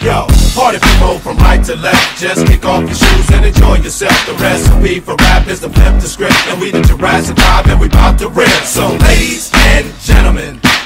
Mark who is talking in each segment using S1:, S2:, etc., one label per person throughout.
S1: Yo, party people from right to left, just kick off your shoes and enjoy yourself. The recipe for rap is to flip the script, and we the Jurassic 5 and we bout to rip. So, ladies and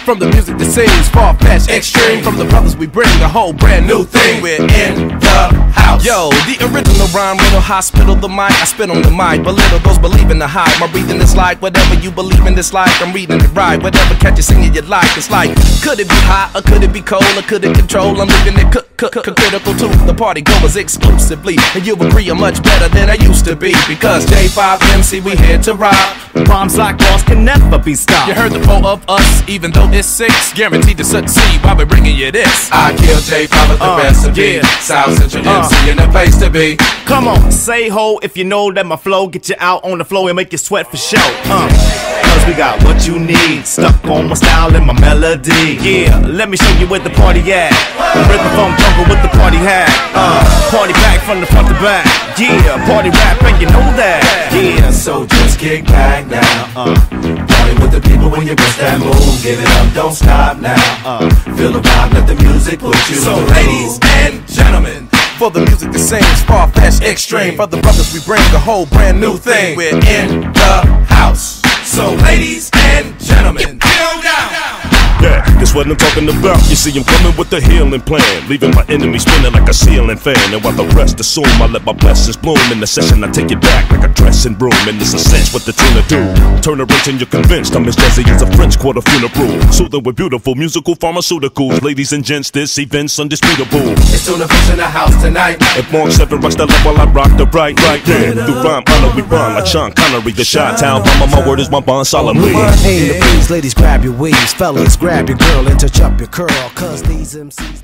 S2: from the music that sings far fetched, extreme. From the brothers we bring a whole brand new thing.
S1: We're in the house.
S2: Yo, the original rhyme, little hospital, the mic. I spit on the mic, belittle those believe in the hype. My breathing is like whatever you believe in this life. I'm reading it right, whatever catches you singing you like. It's like, could it be hot or could it be cold or could it control? I'm leaving it cook, cook, cook, critical to the party goers exclusively. And you agree I'm much better than I used to be because J5 MC we here to rock.
S3: Rhymes like ours can never be stopped.
S2: You heard the four of us, even though it's six, guaranteed to succeed while we're bringing you this.
S1: I kill J5 with the
S3: Uh,
S1: recipe.
S3: yeah.
S1: South Central
S3: Uh.
S1: MC in the place to be.
S3: Come on, say ho if you know that my flow get you out on the floor and make you sweat for show. Uh. Cause we got what you need, stuck on my style and my melody. Yeah, let me show you where the party at. The rhythm phone jungle with the party hat. Uh, party back from the front to back. Yeah, party rap and you know that. Yeah,
S1: So just kick back now. Uh, party with the people when you bust that move. Give it up, don't stop now. Uh, feel the vibe, let the music push you. So, ladies and gentlemen,
S2: For the music that sings far fetched, extreme. For the brothers we bring a whole brand new thing. We're in
S1: the house.
S4: That's what I'm talking about. You see, I'm coming with a healing plan, leaving my enemies spinning like a ceiling fan. And while the rest assume, I let my blessings bloom. In the session, I take it back like a dressing room. And it's a sense what the tuna do. Turn a wrench and you're convinced I'm as jazzy as a French quarter funeral. Soothing with beautiful musical pharmaceuticals. Ladies and gents, this event's undisputable.
S1: It's Tuna Fish in the house tonight.
S4: If Mark 7 rocks the left while I rock the right, right then. Through rhyme, honor, we rhyme like Sean Connery. The shot town, mama, my word is my bond solemnly.
S5: Aim to please, ladies, grab your weaves. Fellas, grab your girl up your curl. Cause these MCs.